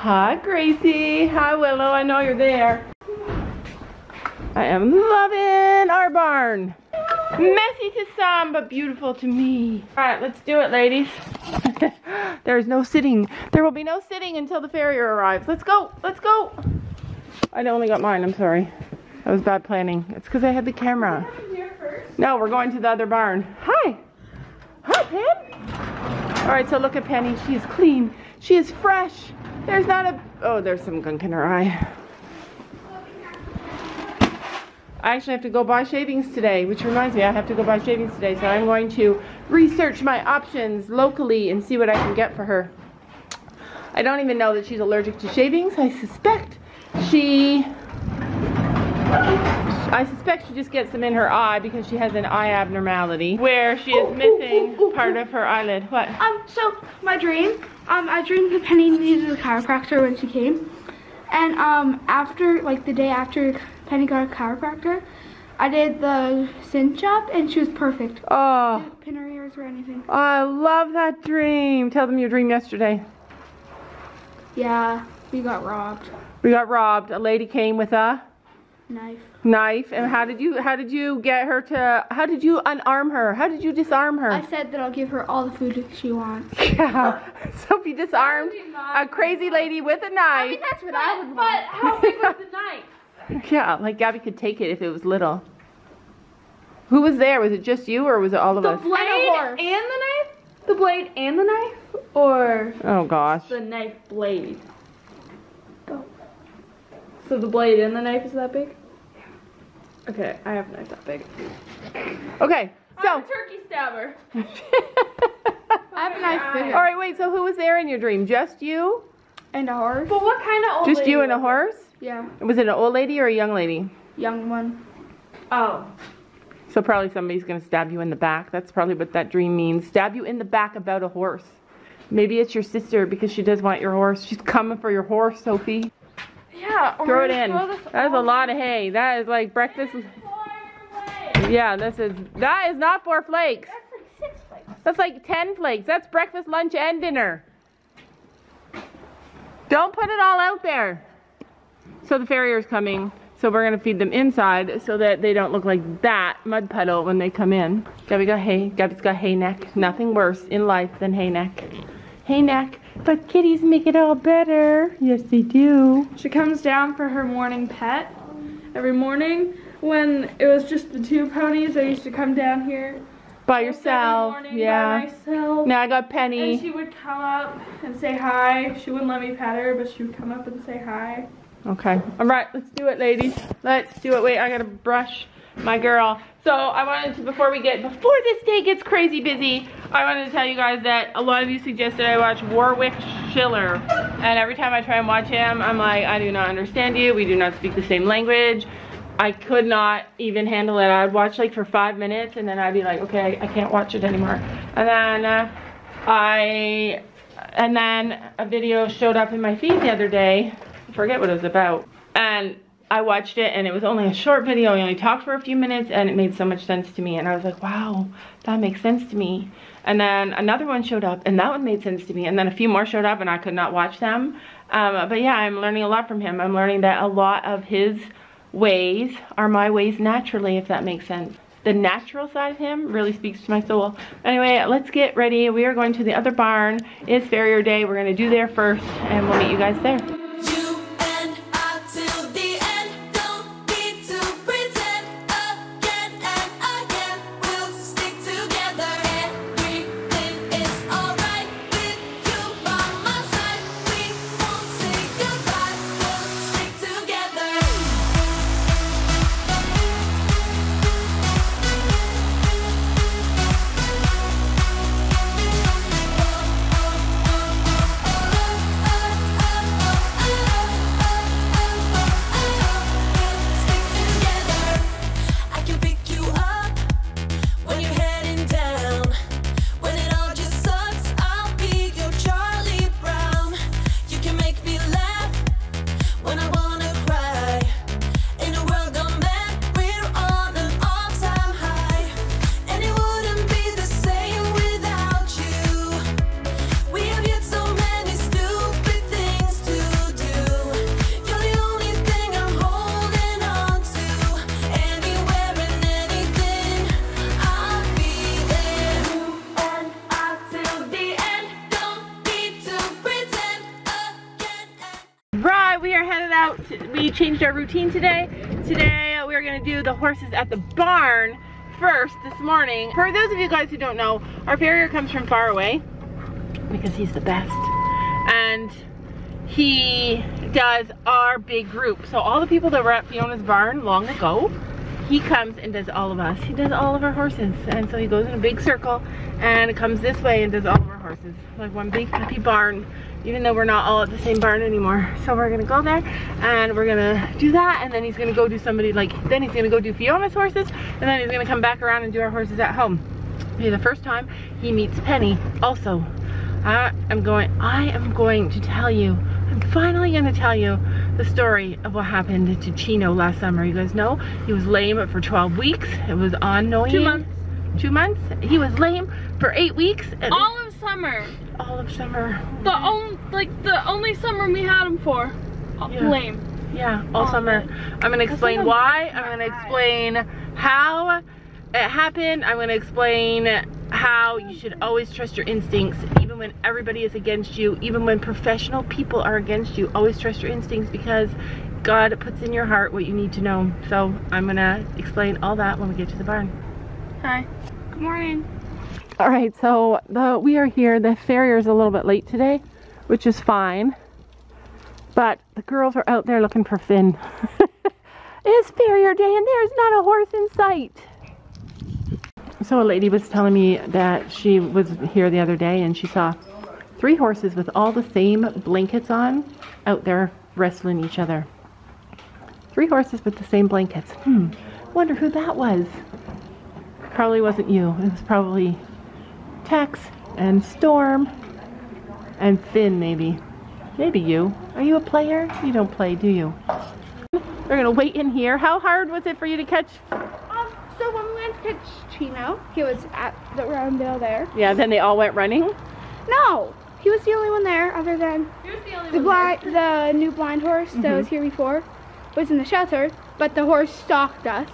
Hi, Gracie. Hi, Willow. I know you're there. I am loving our barn. Messy to some, but beautiful to me. All right, let's do it, ladies. There's no sitting. There will be no sitting until the farrier arrives. Let's go. Let's go. I only got mine. I'm sorry. That was bad planning. It's because I had the camera. No, we're going to the other barn. Hi. Hi, Pen. All right, so look at Penny. She is clean. She is fresh. There's not a... Oh, there's some gunk in her eye. I actually have to go buy shavings today, which reminds me I have to go buy shavings today. So I'm going to research my options locally and see what I can get for her. I don't even know that she's allergic to shavings. I suspect she I suspect she just gets them in her eye because she has an eye abnormality where she is missing part of her eyelid. What? Um, so my dream, um, I dreamed that Penny needed a chiropractor when she came. And um, after, like the day after Penny got a chiropractor, I did the cinch up and she was perfect. Oh, Didn't pin her ears or anything. I love that dream. Tell them your dream yesterday. Yeah, we got robbed. We got robbed. A lady came with a Knife. Knife. And how did you how did you get her to how did you unarm her? How did you disarm her? I said that I'll give her all the food she wants. Yeah. Sophie disarmed a crazy lady with a knife. i mean that's what I would want But how big was the knife? Yeah, like Gabby could take it if it was little. Who was there? Was it just you or was it all of The us? blade horse. and the knife? The blade and the knife? Or Oh gosh. the knife blade? So the blade and the knife is that big? Okay, I have a knife that big. Okay. I'm So a turkey stabber. I have a knife bigger. All right, wait. So who was there in your dream? Just you? And a horse. But what kind of old Just lady you and a horse? Yeah, Was it an old lady or a young lady? young one. it? Oh. So probably somebody's gonna stab you in the back. That's probably what that dream means. Stab you in the back about a horse. Maybe it's your sister because she does want your horse. She's coming for your horse, Sophie. Yeah. Oh Throw it in. That is a lot of hay. That is like breakfast. Yeah, this is that is not four flakes. That's like six flakes. That's like ten flakes. That's breakfast, lunch, and dinner. Don't put it all out there. So the farrier's coming. So we're gonna feed them inside so that they don't look like that mud puddle when they come in. Gabby got hay. Gabby's got hay neck. Nothing worse in life than hay neck. Hay neck. But kitties make it all better. Yes, they do. She comes down for her morning pet every morning. When it was just the two ponies, I used to come down here By yourself. morning Yeah. by myself. Now I got Penny. And she would come up and say hi. She wouldn't let me pet her, but she would come up and say hi. Okay. All right, let's do it, ladies. Let's do it. Wait, I gotta brush my girl. So I wanted to, before we get, before this day gets crazy busy, I wanted to tell you guys that a lot of you suggested I watch Warwick Schiller. And every time I try and watch him, I'm like, I do not understand you. We do not speak the same language. I could not even handle it. I'd watch like for five minutes and then I'd be like, okay, I can't watch it anymore. And then uh, I, and then a video showed up in my feed the other day. I forget what it was about. And I watched it and it was only a short video. He only talked for a few minutes and it made so much sense to me. And I was like, wow, that makes sense to me. And then another one showed up and that one made sense to me. And then a few more showed up and I could not watch them. Um, but yeah, I'm learning a lot from him. I'm learning that a lot of his ways are my ways naturally, if that makes sense. The natural side of him really speaks to my soul. Anyway, let's get ready. We are going to the other barn. It's farrier day. We're going to do there first and we'll meet you guys there. We out. We changed our routine today. Today uh, we're gonna do the horses at the barn first this morning. For those of you guys who don't know, our farrier comes from far away because he's the best. And he does our big group. So all the people that were at Fiona's barn long ago, he comes and does all of us. He does all of our horses. And so he goes in a big circle and comes this way and does all of our horses. Like one big happy barn, even though we're not all at the same barn anymore. So we're gonna go there and we're gonna do that and then he's gonna go do somebody like, then he's gonna go do Fiona's horses and then he's gonna come back around and do our horses at home. Be the first time he meets Penny also. I am going, I am going to tell you, I'm finally gonna tell you the story of what happened to Chino last summer. You guys know he was lame for 12 weeks. It was annoying. Two months. Two months. He was lame for eight weeks. All of summer. All of summer. The only like the only summer we had him for. Yeah. Lame. Yeah, all Oh, summer. I'm gonna explain why. I'm gonna explain how it happened. I'm gonna explain how you should always trust your instincts, even when everybody is against you, even when professional people are against you. Always trust your instincts because God puts in your heart what you need to know. So I'm gonna explain all that when we get to the barn. Hi. Good morning. All right, so the we are here. The farrier is a little bit late today, which is fine. But the girls are out there looking for Finn. it's farrier day and there's not a horse in sight. So a lady was telling me that she was here the other day and she saw three horses with all the same blankets on out there wrestling each other. Three horses with the same blankets. Hmm. Wonder who that was. Probably wasn't you. It was probably Tex and Storm and Finn, maybe. Maybe you. Are you a player? You don't play, do you? We're gonna wait in here. How hard was it for you to catch? Um, so when we went to catch Chino, he was at the roundel there. Yeah, then they all went running. No, he was the only one there, other than Here's the only the blind, the new blind horse that was here before, was in the shelter. But the horse stalked us,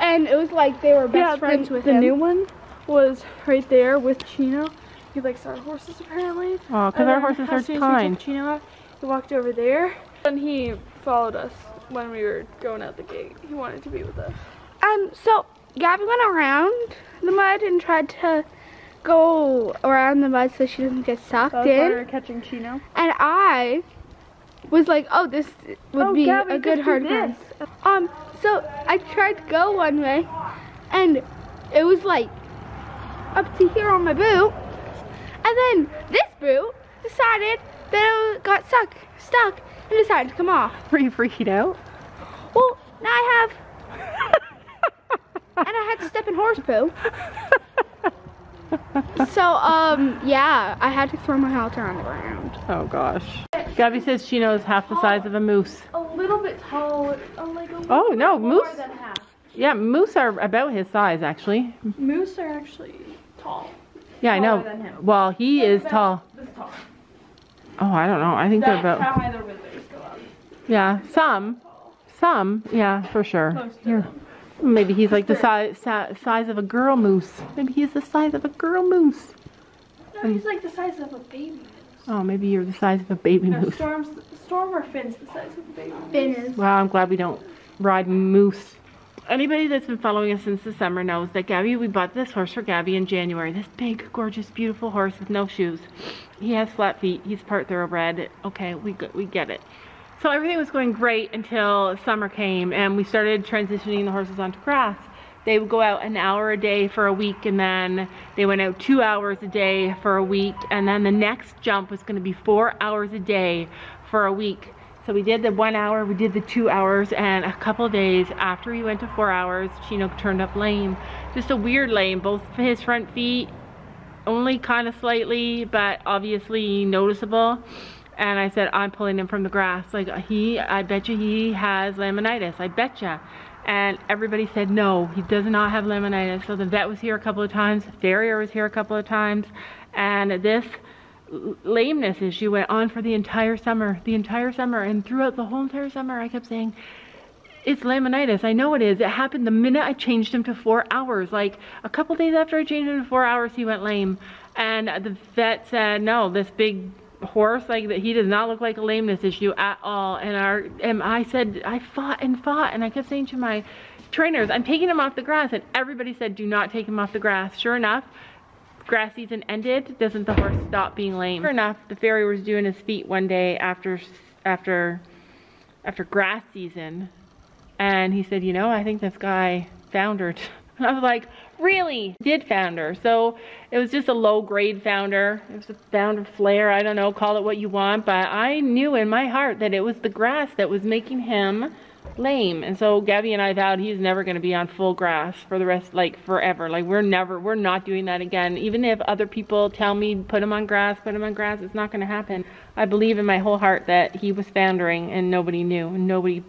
and it was like they were best yeah, friends the, with the him. new one was right there with Chino. He likes our horses apparently. Oh, because our horses are as soon as we took kind. Chino out, he walked over there, and he followed us when we were going out the gate. He wanted to be with us. Um, so Gabby went around the mud and tried to go around the mud so she doesn't get sucked That was why we in. were catching Chino. And I was like, oh, this would Oh, be Gabby, a good hard run. Um, so I tried to go one way, and it was like up to here on my boot, and then this boot decided that it got stuck, stuck, and decided to come off. Were you freaking out? Well, now I have, and I had to step in horse poo. So, um, yeah, I had to throw my halter on the ground. Oh gosh. Gabby says she knows half the size of a moose. A little bit tall, like a Oh no, more moose. than half. Yeah, moose are about his size actually. Moose are actually tall. Yeah, I know. Taller than him. Well, he is About tall. This tall. Oh, I don't know. I think they're That's about. how high their withers go up. Yeah, some, some. Yeah, for sure. Most of Here. them. Maybe he's like the size size of a girl moose. Maybe he's the size of a girl moose. No, he's like the size of a baby. Oh, maybe you're the size of a baby No, moose. Storm's, Storm or Finn's the size of a baby. Finn is. Wow, I'm glad we don't ride moose. Anybody that's been following us since the summer knows that Gabby, we bought this horse for Gabby in January. This big, gorgeous, beautiful horse with no shoes. He has flat feet. He's part thoroughbred. Okay, we we get it. So everything was going great until summer came and we started transitioning the horses onto grass. They would go out an hour a day for a week and then they went out two hours a day for a week and then the next jump was going to be four hours a day for a week. So we did the one hour, we did the two hours, and a couple days after we went to four hours, Chino turned up lame. Just a weird lame, both his front feet, only kind of slightly, but obviously noticeable. And I said, I'm pulling him from the grass. Like uh, he, I bet you he has laminitis. I bet you. And everybody said, no, he does not have laminitis. So the vet was here a couple of times. Farrier was here a couple of times. And this lameness issue went on for the entire summer, the entire summer. And throughout the whole entire summer, I kept saying, it's laminitis. I know it is. It happened the minute I changed him to four hours. Like a couple days after I changed him to four hours, he went lame. And the vet said, no, this big horse like that he does not look like a lameness issue at all and our and i said i fought and fought and i kept saying to my trainers i'm taking him off the grass and everybody said do not take him off the grass sure enough grass season ended doesn't the horse stop being lame sure enough the farrier was doing his feet one day after after after grass season and he said you know i think this guy foundered I was like, really? Did founder. So it was just a low grade founder. It was a founder flare. I don't know, call it what you want. But I knew in my heart that it was the grass that was making him lame. And so Gabby and I vowed he's never going to be on full grass for the rest, like forever. Like we're never, we're not doing that again. Even if other people tell me, put him on grass, put him on grass, it's not going to happen. I believe in my whole heart that he was foundering and nobody knew and nobody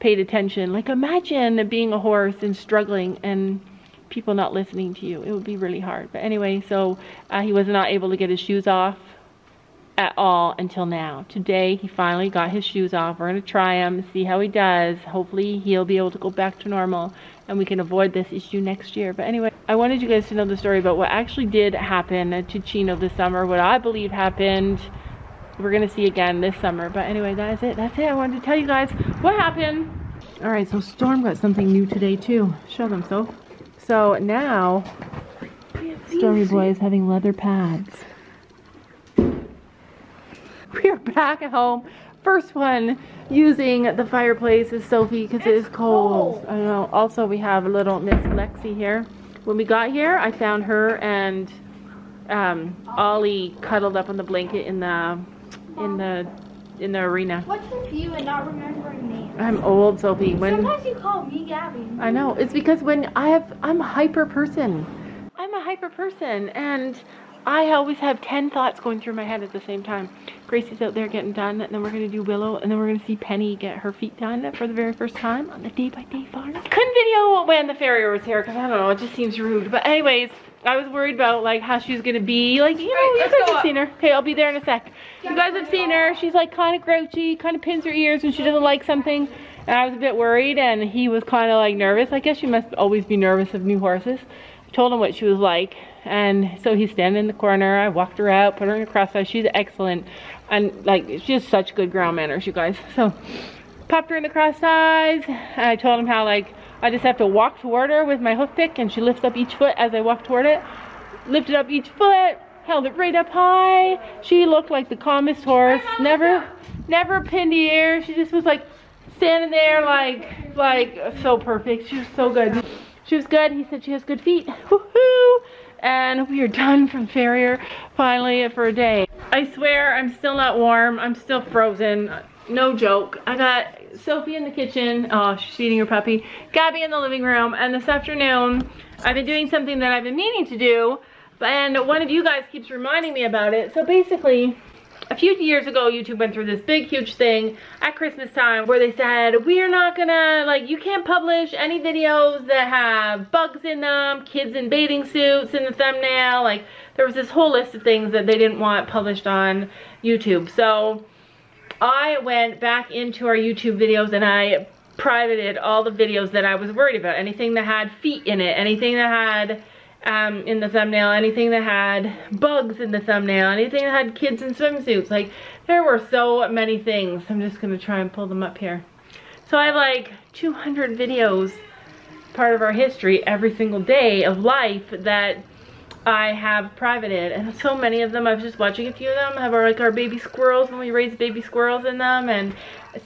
paid attention. Like imagine being a horse and struggling and people not listening to you. It would be really hard. But anyway, so uh, he was not able to get his shoes off at all until now. Today he finally got his shoes off. We're going to try him, see how he does. Hopefully he'll be able to go back to normal and we can avoid this issue next year. But anyway, I wanted you guys to know the story about what actually did happen to Chino this summer, what I believe happened we're gonna see again this summer. But anyway, that is it. That's it. I wanted to tell you guys what happened. All right, so Storm got something new today too. Show them, so. So now, Stormy Boy is having leather pads. We are back at home. First one using the fireplace is Sophie because it is cold. I know. Also, we have a little Miss Lexi here. When we got here, I found her and um, Ollie cuddled up on the blanket in the in the in the arena. What's with you and not remembering names? I'm old, Sophie. When Sometimes you call me Gabby. I know it's because when I have I'm a hyper person. I'm a hyper person, and I always have ten thoughts going through my head at the same time. Gracie's out there getting done, and then we're gonna do Willow, and then we're gonna see Penny get her feet done for the very first time on the day by day farm. Couldn't video when the farrier was here because I don't know, it just seems rude. But anyways. I was worried about like how she was gonna be like you know Alright, you guys have up. seen her okay I'll be there in a sec you guys have seen her she's like kind of grouchy kind of pins her ears when she doesn't like something and I was a bit worried and he was kind of like nervous I guess you must always be nervous of new horses I told him what she was like and so he's standing in the corner I walked her out put her in a cross size she's excellent and like she has such good ground manners you guys so popped her in the cross and I told him how like I just have to walk toward her with my hoof pick and she lifts up each foot as I walk toward it lifted up each foot, held it right up high. She looked like the calmest horse. Never, never pinned the ear. She just was like standing there, like, like so perfect. She was so good. She was good. He said she has good feet. Woohoo! And we are done from farrier finally for a day. I swear I'm still not warm. I'm still frozen. No joke. I got Sophie in the kitchen. Oh, she's feeding her puppy. Gabby in the living room. And this afternoon, I've been doing something that I've been meaning to do. And one of you guys keeps reminding me about it. So basically, a few years ago, YouTube went through this big, huge thing at Christmas time where they said, we are not gonna, like, you can't publish any videos that have bugs in them, kids in bathing suits in the thumbnail. Like, there was this whole list of things that they didn't want published on YouTube. So, I went back into our YouTube videos and I privated all the videos that I was worried about. Anything that had feet in it, anything that had um, in the thumbnail, anything that had bugs in the thumbnail, anything that had kids in swimsuits. Like, there were so many things. I'm just going to try and pull them up here. So I have like 200 videos, part of our history, every single day of life that I have privated. And so many of them, I was just watching a few of them, have our, like our baby squirrels when we raised baby squirrels in them and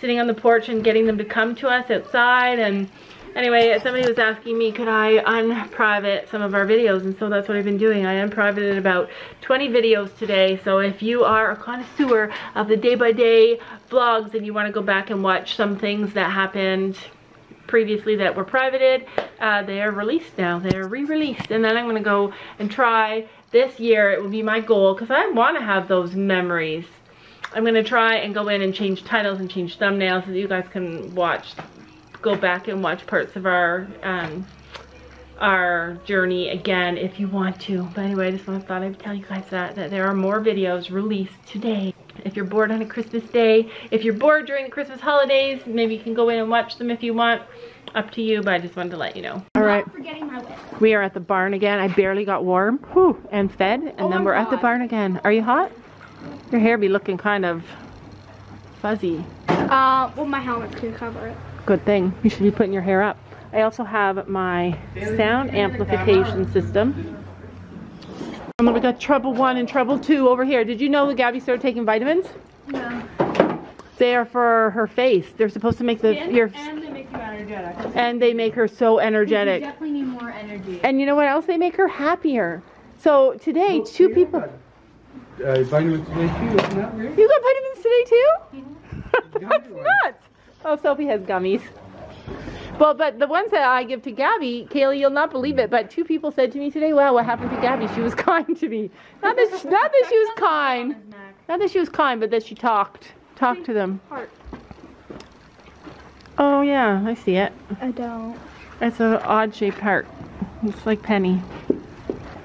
sitting on the porch and getting them to come to us outside and Anyway, somebody was asking me, could I unprivate some of our videos? And so that's what I've been doing. I unprivated about 20 videos today. So if you are a connoisseur of the day-by-day vlogs and you want to go back and watch some things that happened previously that were privated, uh, they are released now. They are re-released. And then I'm going to go and try this year. It will be my goal because I want to have those memories. I'm going to try and go in and change titles and change thumbnails so that you guys can watch go back and watch parts of our um, our journey again if you want to. But anyway, I just want to thought I'd tell you guys that, that there are more videos released today. If you're bored on a Christmas day, if you're bored during the Christmas holidays, maybe you can go in and watch them if you want. Up to you, but I just wanted to let you know. All right, Not forgetting my whip. we are at the barn again. I barely got warm whew, and fed, and Oh then we're at the barn again. Are you hot? Your hair be looking kind of fuzzy. Uh, well, my helmet's gonna cover it. Good thing. You should be putting your hair up. I also have my sound amplification system. And then we got treble one and treble two over here. Did you know that Gabby started taking vitamins? No. They are for her face. They're supposed to make the your And they make you energetic. and they make her so energetic. definitely need more energy. And you know what else? They make her happier. So today, two people. Uh, vitamins today too, isn't that weird? You got vitamins today too? That's nuts. Oh, Sophie has gummies. Well, but the ones that I give to Gabby, Kaylee, you'll not believe it, but two people said to me today, "Wow, what happened to Gabby? She was kind to me. Not that, not that she was kind, not that she was kind, but that she talked, talked to them." Oh yeah, I see it. I don't. It's an odd shaped heart. It's like Penny.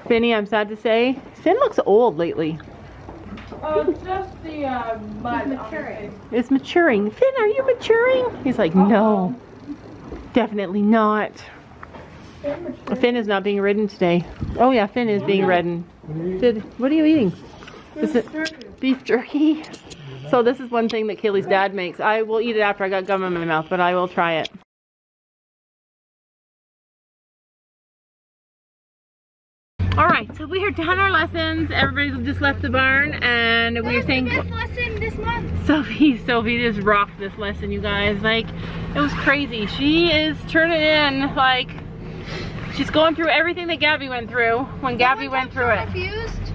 Finny, I'm sad to say, Finn looks old lately. Oh, just the uh, mud. Maturing. It's maturing. Finn, are you maturing? He's like, no, definitely not. Finn is not being ridden today. Oh yeah, Finn is being ridden. Did what are you eating? Is it beef jerky? So this is one thing that Kaylee's dad makes. I will eat it after I got gum in my mouth, but I will try it. All right, so we are done our lessons. Everybody's just left the barn, and we were saying. lesson this month. Sophie, Sophie just rocked this lesson, you guys. Like, it was crazy. She is turning in, like, she's going through everything that Gabby went through when Gabby went through it. Confused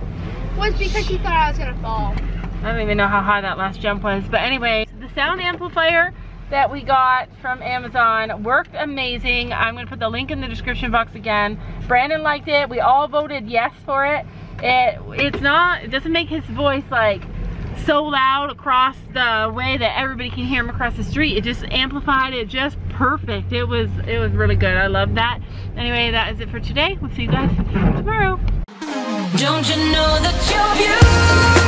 was because she thought I was gonna fall. I don't even know how high that last jump was. But anyway, the sound amplifier that we got from Amazon worked amazing. I'm gonna put the link in the description box again. Brandon liked it. We all voted yes for it. It it's not it doesn't make his voice like so loud across the way that everybody can hear him across the street. It just amplified it just perfect. It was it was really good. I love that. Anyway, that is it for today. We'll see you guys tomorrow. Don't you know that